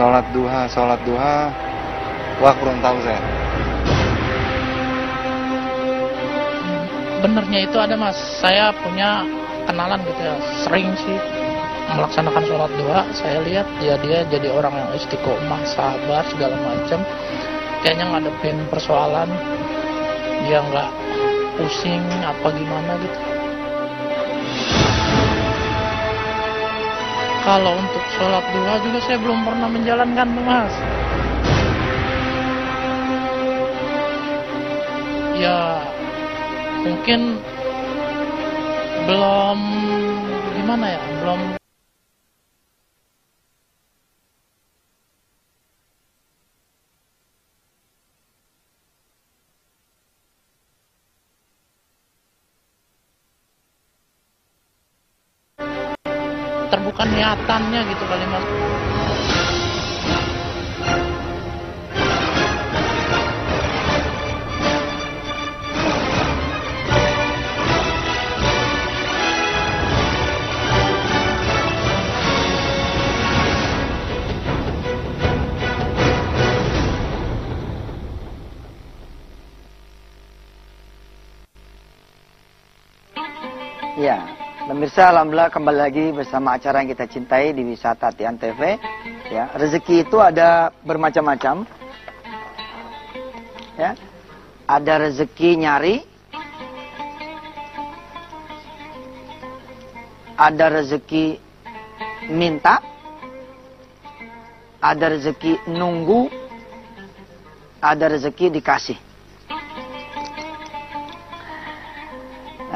sholat duha, sholat duha, wah kurang tahu saya. Benernya itu ada mas, saya punya kenalan gitu ya, sering sih melaksanakan sholat duha. Saya lihat ya dia jadi orang yang istiqomah, sabar segala macam. Kayaknya ngadepin persoalan, dia nggak pusing apa gimana gitu. Kalau untuk sholat duha juga saya belum pernah menjalankan tuh mas. Ya mungkin belum gimana ya belum terbuka niatannya gitu kali mas. Ya, pemirsa alhamdulillah kembali lagi bersama acara yang kita cintai di Wisata Tian TV. Ya, rezeki itu ada bermacam-macam. Ya. Ada rezeki nyari. Ada rezeki minta. Ada rezeki nunggu. Ada rezeki dikasih.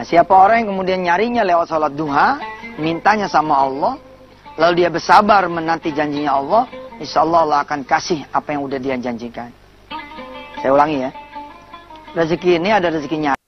Nah, siapa orang yang kemudian nyarinya lewat sholat duha, mintanya sama Allah, lalu dia bersabar menanti janjinya Allah, insya Allah Allah akan kasih apa yang udah dia janjikan. Saya ulangi ya. Rezeki ini ada rezeki nyari.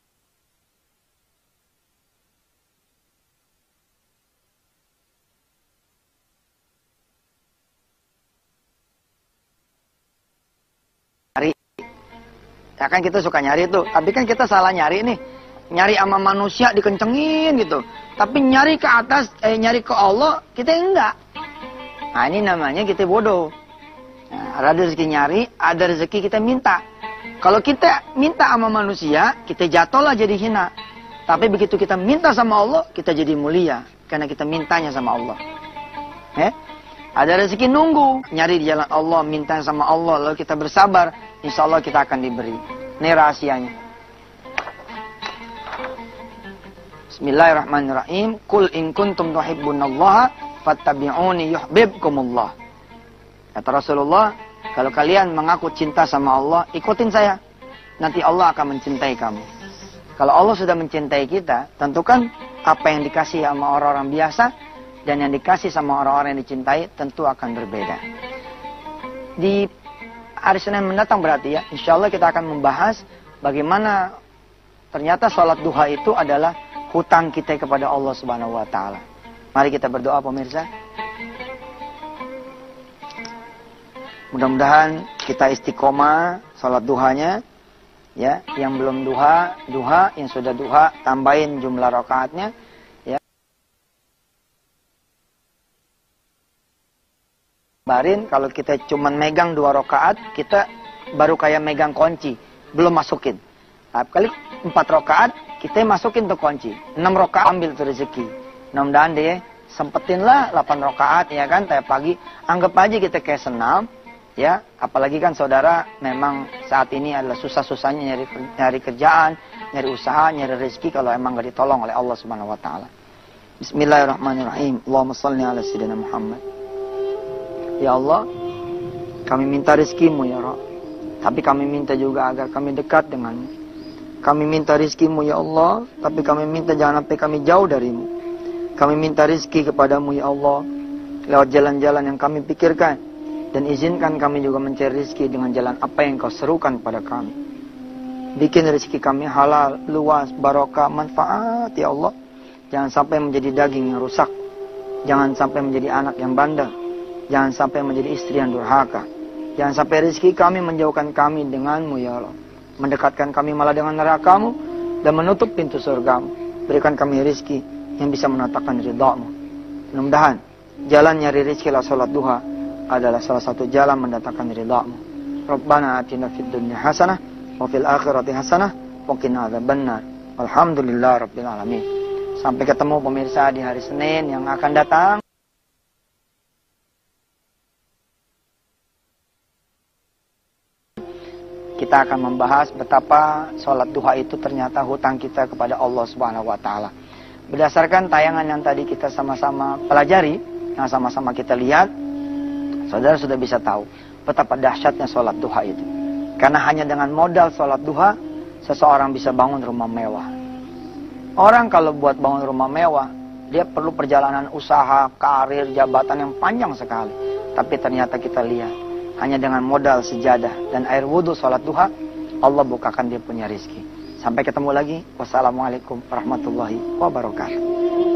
Ya kan kita suka nyari tuh, tapi kan kita salah nyari nih nyari sama manusia dikencengin gitu. Tapi nyari ke atas, eh nyari ke Allah, kita enggak. Nah ini namanya kita bodoh. Nah, ada rezeki nyari, ada rezeki kita minta. Kalau kita minta sama manusia, kita jatuhlah jadi hina. Tapi begitu kita minta sama Allah, kita jadi mulia. Karena kita mintanya sama Allah. Eh? Ada rezeki nunggu, nyari di jalan Allah, minta sama Allah, lalu kita bersabar. Insya Allah kita akan diberi. Ini rahasianya. Bismillahirrahmanirrahim. Kul in kuntum tuhibbunallaha fattabi'uni yuhibbukumullah. Kata Rasulullah, kalau kalian mengaku cinta sama Allah, ikutin saya. Nanti Allah akan mencintai kamu. Kalau Allah sudah mencintai kita, tentukan apa yang dikasih sama orang-orang biasa dan yang dikasih sama orang-orang yang dicintai tentu akan berbeda. Di hari Senin mendatang berarti ya, insya Allah kita akan membahas bagaimana ternyata sholat duha itu adalah hutang kita kepada Allah Subhanahu wa taala. Mari kita berdoa pemirsa. Mudah-mudahan kita istiqomah salat duhanya ya, yang belum duha, duha, yang sudah duha tambahin jumlah rakaatnya ya. Barin kalau kita cuman megang dua rakaat, kita baru kayak megang kunci, belum masukin. Nah, kali empat rakaat kita masukin tuh kunci. Enam rakaat ambil tuh rezeki. Mudah-mudahan deh sempetin lah 8 rakaat ya kan tiap pagi. Anggap aja kita kayak senam ya. Apalagi kan saudara memang saat ini adalah susah-susahnya nyari nyari kerjaan, nyari usaha, nyari rezeki kalau emang gak ditolong oleh Allah Subhanahu wa taala. Bismillahirrahmanirrahim. Allahumma shalli ala sayyidina Muhammad. Ya Allah, kami minta rezekimu ya Rabb. Tapi kami minta juga agar kami dekat denganmu. Kami minta rizkimu ya Allah, tapi kami minta jangan sampai kami jauh darimu. Kami minta rizki kepadamu ya Allah, lewat jalan-jalan yang kami pikirkan. Dan izinkan kami juga mencari rizki dengan jalan apa yang kau serukan pada kami. Bikin rizki kami halal, luas, barokah, manfaat ya Allah. Jangan sampai menjadi daging yang rusak. Jangan sampai menjadi anak yang bandel. Jangan sampai menjadi istri yang durhaka. Jangan sampai rizki kami menjauhkan kami denganmu ya Allah mendekatkan kami malah dengan nerakamu dan menutup pintu surgamu. Berikan kami rizki yang bisa menatakan ridhamu. Mudah-mudahan jalan nyari rizki lah sholat duha adalah salah satu jalan mendatangkan ridhamu. Rabbana atina fid dunya hasanah wa fil akhirati hasanah wa qina adzabannar. Alhamdulillah rabbil alamin. Sampai ketemu pemirsa di hari Senin yang akan datang. Kita akan membahas betapa sholat duha itu ternyata hutang kita kepada Allah Subhanahu wa taala. Berdasarkan tayangan yang tadi kita sama-sama pelajari, yang sama-sama kita lihat, saudara sudah bisa tahu betapa dahsyatnya sholat duha itu. Karena hanya dengan modal sholat duha, seseorang bisa bangun rumah mewah. Orang kalau buat bangun rumah mewah, dia perlu perjalanan usaha, karir, jabatan yang panjang sekali. Tapi ternyata kita lihat, hanya dengan modal sejadah dan air wudhu sholat duha, Allah bukakan dia punya rizki. Sampai ketemu lagi. Wassalamualaikum warahmatullahi wabarakatuh.